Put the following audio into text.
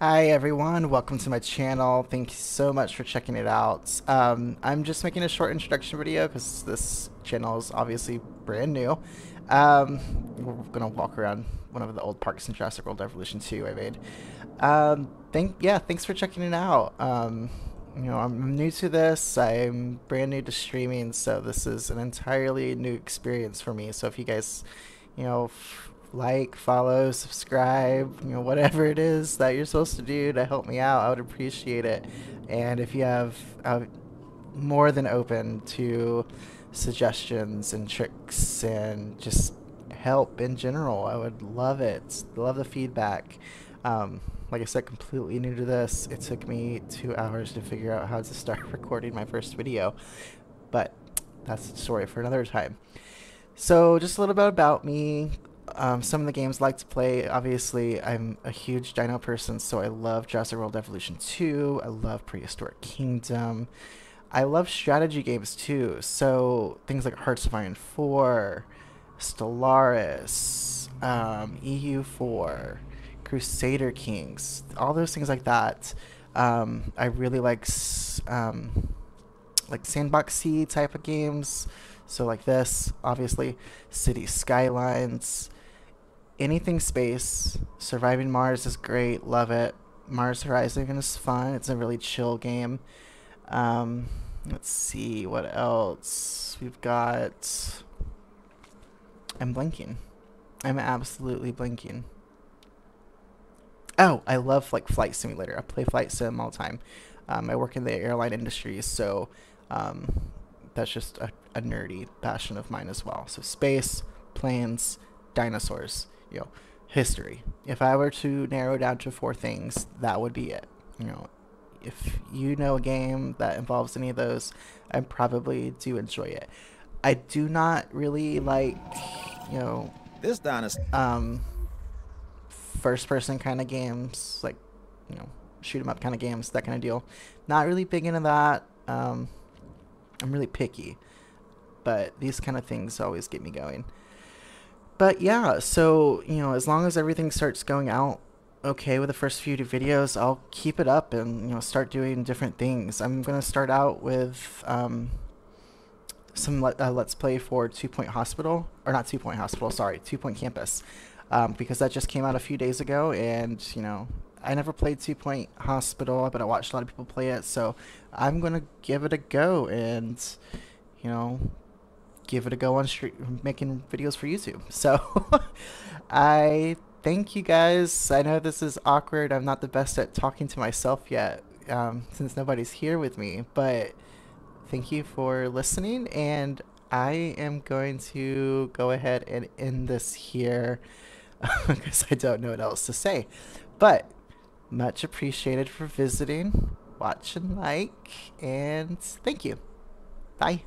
Hi everyone, welcome to my channel. Thank you so much for checking it out. Um, I'm just making a short introduction video because this channel is obviously brand new. Um, we're gonna walk around one of the old parks in Jurassic World Evolution 2 I made. Um, thank yeah, thanks for checking it out. Um, you know, I'm new to this. I'm brand new to streaming, so this is an entirely new experience for me. So if you guys, you know, like, follow, subscribe, you know, whatever it is that you're supposed to do to help me out, I would appreciate it. And if you have uh, more than open to suggestions and tricks and just help in general, I would love it. Love the feedback. Um, like I said, completely new to this. It took me two hours to figure out how to start recording my first video, but that's a story for another time. So, just a little bit about me um, some of the games I like to play. Obviously, I'm a huge dino person, so I love Jurassic World Evolution 2. I love Prehistoric Kingdom. I love strategy games too. So things like Hearts of Iron 4, Stellaris, um, EU4, Crusader Kings, all those things like that. Um, I really like um, like sandboxy type of games. So like this, obviously, City Skylines, anything space. Surviving Mars is great. Love it. Mars Horizon is fun. It's a really chill game. Um, let's see what else we've got. I'm blinking. I'm absolutely blinking. Oh, I love like flight simulator. I play flight sim all the time. Um, I work in the airline industry, so um, that's just a, a nerdy passion of mine as well. So space, planes, dinosaurs you know, history. If I were to narrow down to four things, that would be it. You know, if you know a game that involves any of those, I probably do enjoy it. I do not really like, you know, this dinosaur um, first person kind of games, like, you know, shoot 'em up kind of games, that kind of deal. Not really big into that. Um, I'm really picky, but these kind of things always get me going but yeah, so, you know, as long as everything starts going out okay with the first few videos, I'll keep it up and, you know, start doing different things. I'm going to start out with um, some let, uh, Let's Play for Two Point Hospital, or not Two Point Hospital, sorry, Two Point Campus, um, because that just came out a few days ago, and, you know, I never played Two Point Hospital, but I watched a lot of people play it, so I'm going to give it a go and, you know, give it a go on stream, making videos for YouTube. So I thank you guys. I know this is awkward. I'm not the best at talking to myself yet um, since nobody's here with me, but thank you for listening. And I am going to go ahead and end this here because I don't know what else to say. But much appreciated for visiting, watch and like, and thank you. Bye.